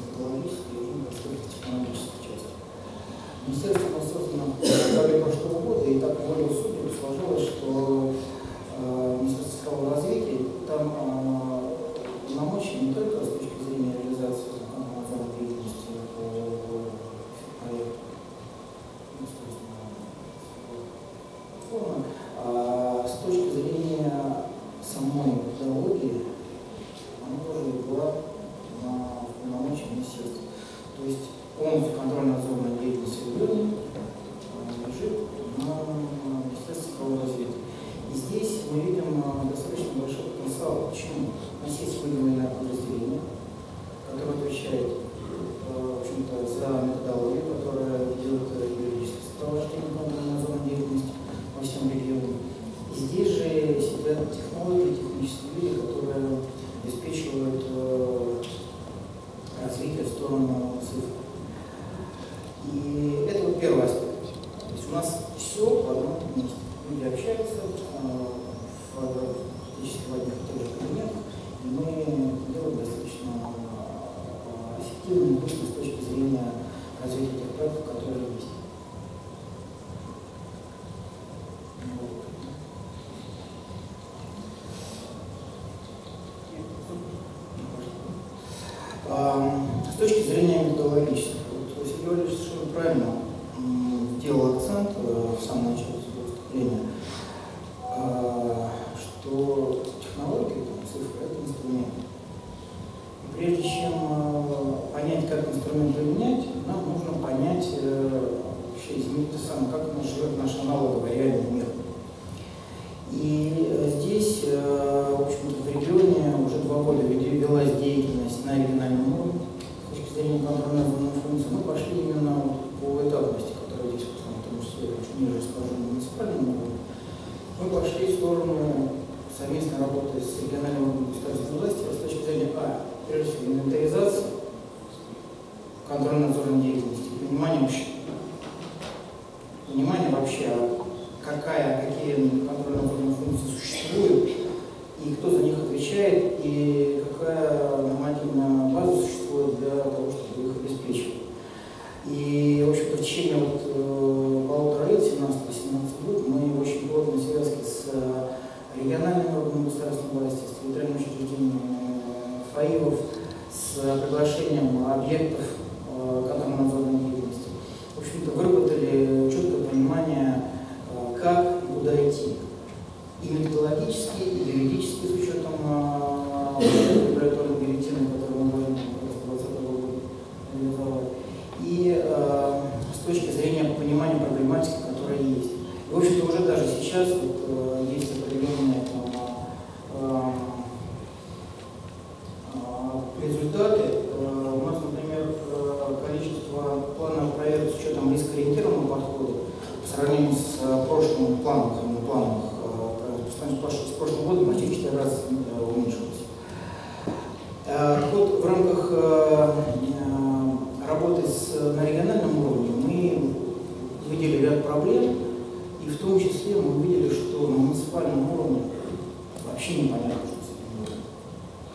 методологической и непосредственно технологической части. Министерство было создано в феврале прошлого года, и так волей судеб сложилось, что э, Министерство цифрового развития, там э, полномочия не только с точки зрения реализации законодательной деятельности по проекту, платформы, а с точки зрения самой методологии, она тоже была. То есть полностью контрольно-надзорная деятельность регионе э, лежит на Министерстве цифрового развития. И здесь мы видим э, достаточно большой потенциал. Почему? У нас есть выделенное подразделение, которое отвечает э, в общем-то, за методологию, которая ведет юридическое сопровождение контрольно-надзорной деятельности во всем регионе. И здесь же сидят технологии, технические люди, которые обеспечивают э, развитие в сторону цифр. И это вот первый аспект. То есть у нас все в одном месте. Люди общаются э, в практически в одних и тех же кабинетах, и мы делаем достаточно э, эффективно и быстро с точки зрения развития тех проектов, которые есть. Вот. Ам, С точки зрения методологической, вот Сергей Валерьевич совершенно правильно сделал акцент э, в самом начале своего выступления, а, что технологии, там, цифры – это инструмент. И прежде чем э, понять, как инструмент применять, нам нужно понять э, вообще изменить как нас живет наш аналоговый реальный на региональном уровне. С точки зрения контрольно-надзорной функции мы пошли именно вот по этапности, которая здесь, в том числе, чуть ниже расскажу, на муниципальном уровне. Мы пошли в сторону совместной работы с региональным государственной власти с точки зрения, а, прежде всего, инвентаризации контрольно-надзорной деятельности, понимания вообще, понимание вообще, а какая, какие контрольно-надзорные функции существуют, и кто за них отвечает, и какая нормативная с, на региональном уровне мы выделили ряд проблем, и в том числе мы увидели, что на муниципальном уровне вообще непонятно, что с этим делать.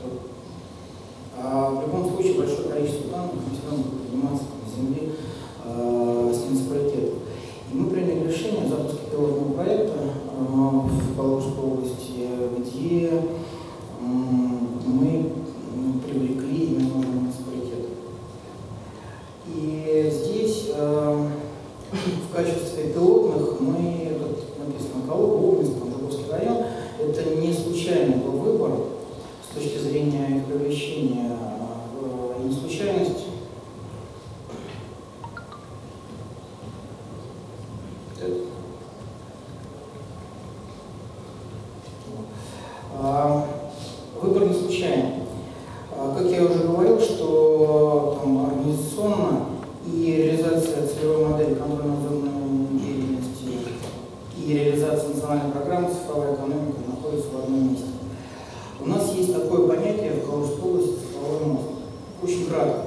Вот. А в любом случае большое количество данных мы всегда будут подниматься на земле э, с муниципалитетом. И мы приняли решение о запуске пилотного проекта э, в Калужской области, где м, мы м, привлекли именно муниципалитет. И здесь э, в качестве пилотных мы, тут написано Калуга, область, Жуковский район, это не случайный был выбор с точки зрения их привлечения, э, и не случайность. Это. А, Выбор не случайный. А, Как я уже говорил, что там, организационно и реализация контрольно-надзорной деятельности и реализация национальной программы «Цифровая экономика» находятся в одном месте. У нас есть такое понятие в Калужской области «цифровой мост». Очень кратко.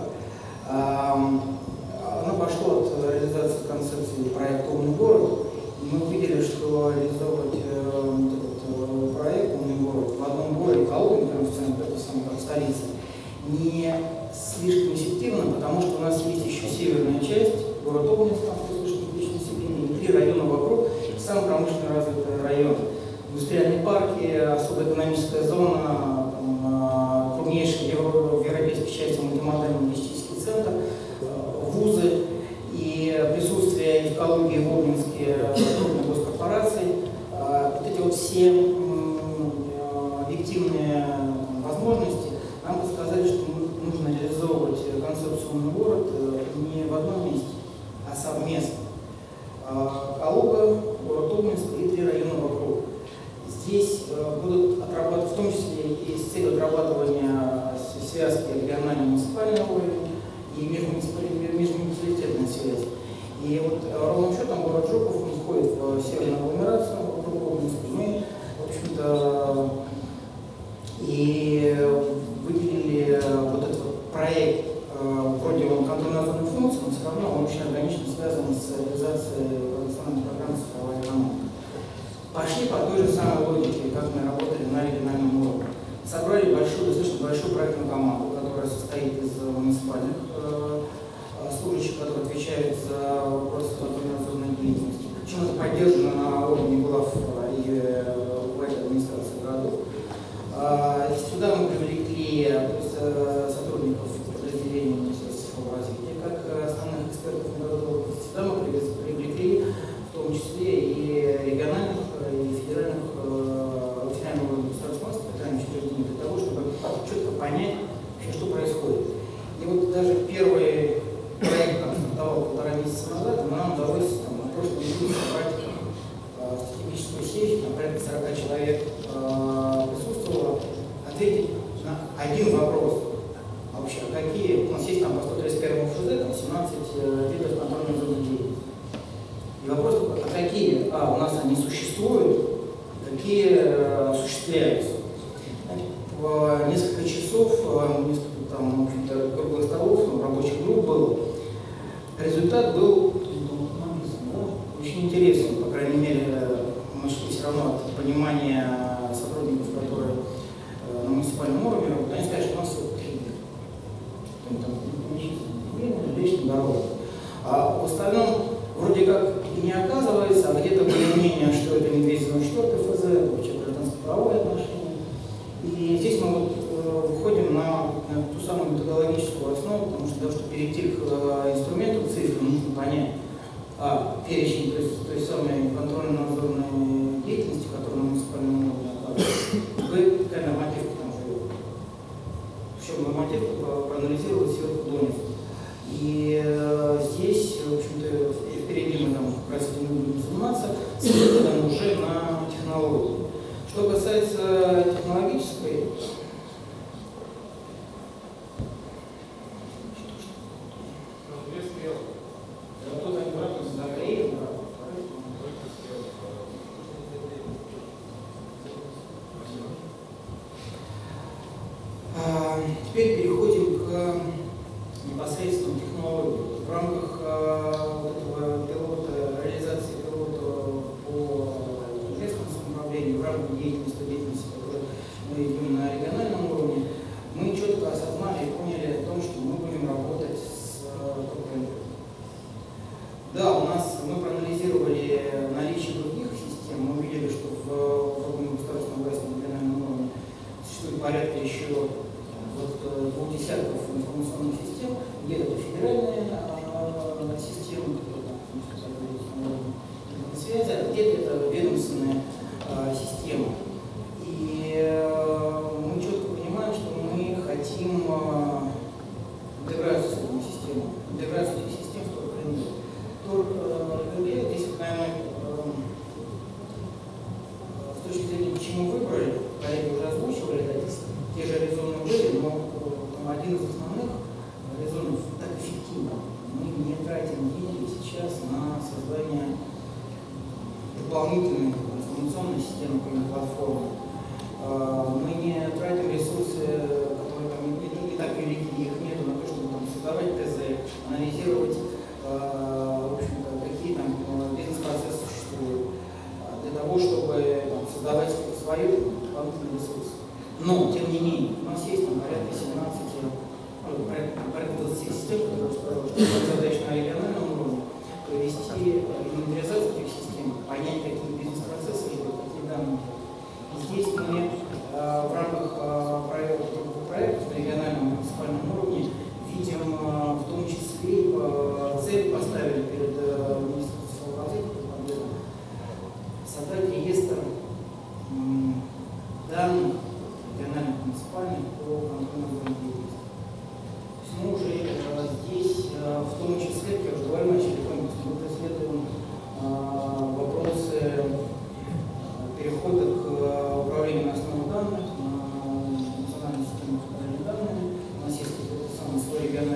три района вокруг, самый промышленно развитый район. Индустриальные парки, особо экономическая зона, Волга, город Обнинск и три района вокруг. Здесь э, будут отрабатывать, в том числе и с целью отрабатывания э, связки регионально-муниципального уровня и межмуниципалитетной связи. И вот э, ровным счетом город Жуков он входит в северную агломерацию, пошли по той же самой логике, как мы работали на региональном уровне. Собрали большую, достаточно большую проектную команду, которая состоит из э, муниципальных э, э, служащих, которые отвечают за вопросы организационной деятельности. Причем это поддержано на уровне глав э, и que uh, перейти 新闻 Но, тем не менее, у нас есть там порядка 17 э, проектов систем, которые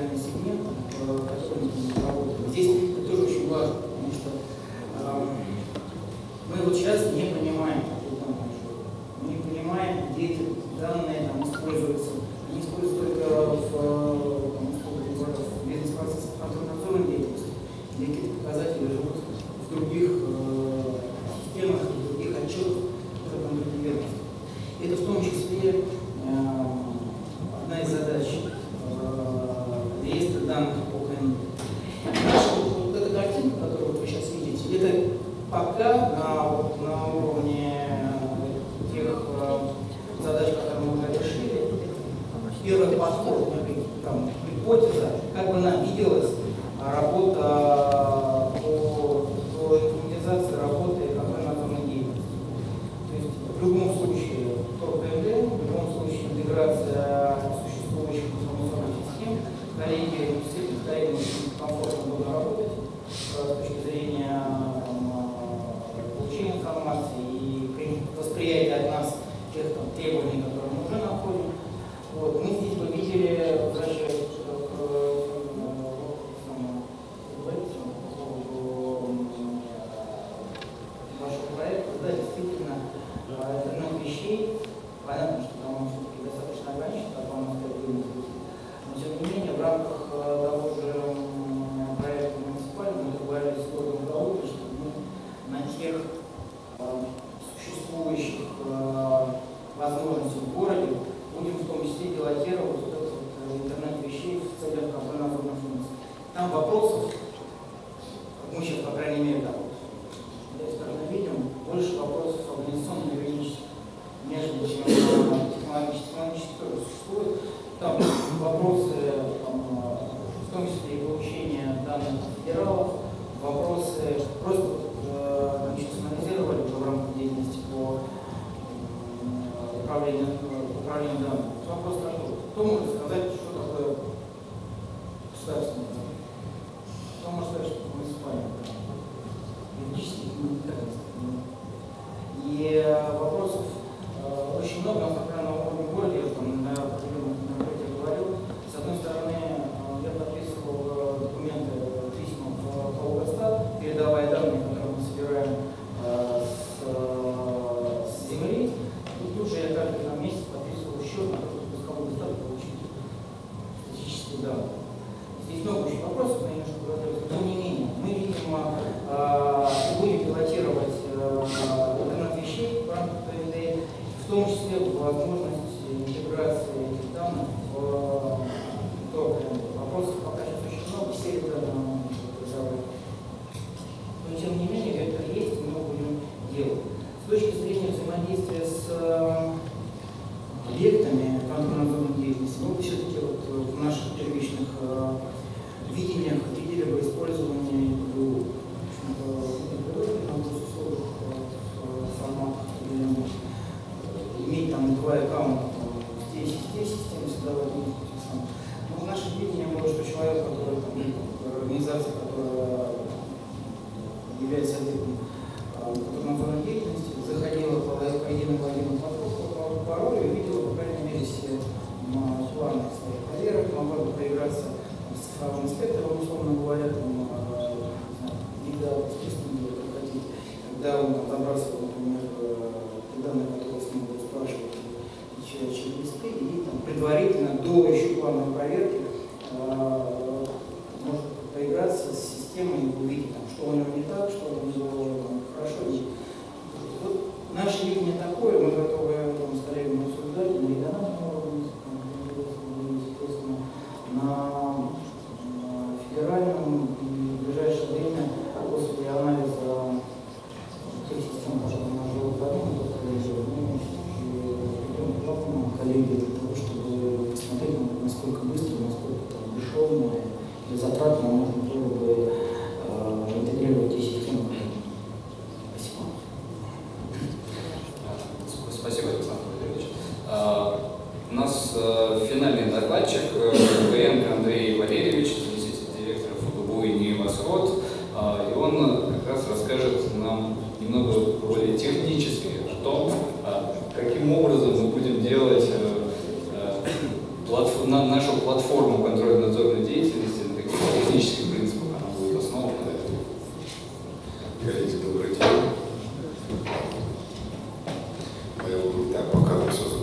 социальным сегментом, э, который мы проводим. Здесь papel, точки зрения взаимодействия с э, объектами контрольно Наше видение такое, Спасибо, Александр Валерьевич. А, У нас э, финальный докладчик э, КВН Андрей Валерьевич, заместитель директора ФГБУ и «Восход». А, И он как раз расскажет нам немного более технически о том, а, каким образом мы будем делать э, э, платф- на- нашу платформу контрольно-надзорной деятельности, на каких технических принципах она будет основана. Коллеги, добрый день. Эм,